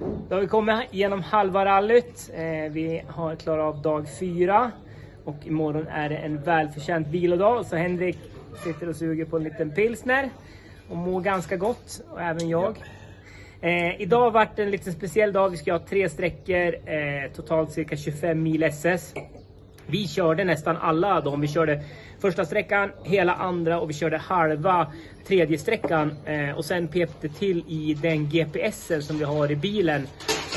Då har vi kommit igenom halva rallyt. Eh, vi har klarat av dag fyra. Och imorgon är det en välförtjänt vilodag. Så Henrik sitter och suger på en liten pilsner. Och mår ganska gott. Och även jag. Eh, idag har varit en lite speciell dag. Vi ska ha tre sträckor. Eh, totalt cirka 25 mil SS. Vi körde nästan alla dem. Vi körde första sträckan, hela andra och vi körde halva tredje sträckan. Eh, och sen pep det till i den GPSen som vi har i bilen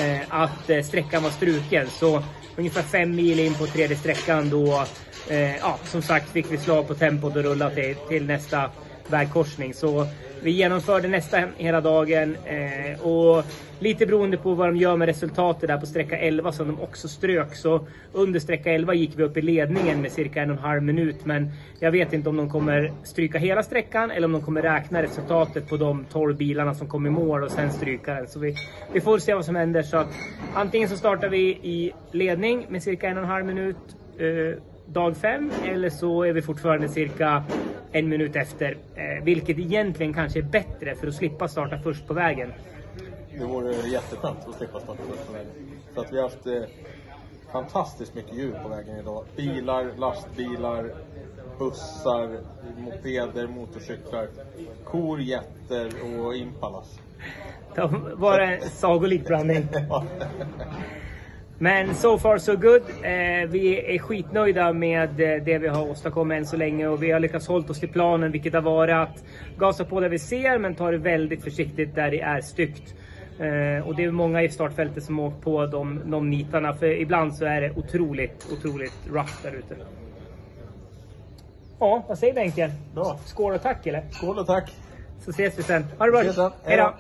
eh, att eh, sträckan var struken. Så ungefär fem mil in på tredje sträckan då, eh, ja, som sagt, fick vi slag på tempot och rulla till, till nästa vägkorsning. Så vi genomförde nästan hela dagen eh, och lite beroende på vad de gör med resultatet där på sträcka 11 som de också strök. Så under sträcka 11 gick vi upp i ledningen med cirka en och en halv minut. Men jag vet inte om de kommer stryka hela sträckan eller om de kommer räkna resultatet på de 12 bilarna som kom i mål och sen stryka den. Så vi, vi får se vad som händer. Så att, antingen så startar vi i ledning med cirka en och en halv minut. Eh, dag fem eller så är vi fortfarande cirka en minut efter. Eh, vilket egentligen kanske är bättre för att slippa starta först på vägen. Det vore jätteskönt att slippa starta först på vägen. För att vi har haft eh, fantastiskt mycket djur på vägen idag. Bilar, lastbilar, bussar, mopeder, motorcyklar, kor, getter och impalas. Det var en sagolik blandning. Men so far so good. Eh, vi är skitnöjda med eh, det vi har åstadkommit än så länge och vi har lyckats hålla oss till planen vilket har varit att gasa på där vi ser men ta det väldigt försiktigt där det är styggt. Eh, och det är många i startfältet som åkt på de, de nitarna för ibland så är det otroligt, otroligt rough där ute. Ja, vad säger Henke? Bra. Skål och tack eller? Skål och tack! Så ses vi sen. Ha det bra! Hej då.